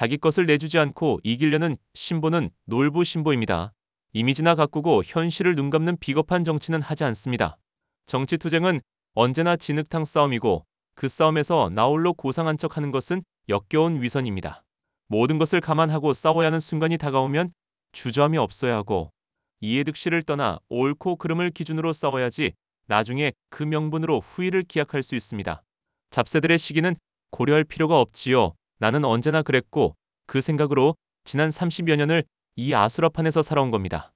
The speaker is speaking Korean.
자기 것을 내주지 않고 이기려는 신보는 놀부 신보입니다. 이미지나 가꾸고 현실을 눈감는 비겁한 정치는 하지 않습니다. 정치 투쟁은 언제나 진흙탕 싸움이고 그 싸움에서 나홀로 고상한 척 하는 것은 역겨운 위선입니다. 모든 것을 감안하고 싸워야 하는 순간이 다가오면 주저함이 없어야 하고 이해득실을 떠나 옳고 그름을 기준으로 싸워야지 나중에 그 명분으로 후위를 기약할 수 있습니다. 잡새들의 시기는 고려할 필요가 없지요. 나는 언제나 그랬고 그 생각으로 지난 30여 년을 이 아수라판에서 살아온 겁니다.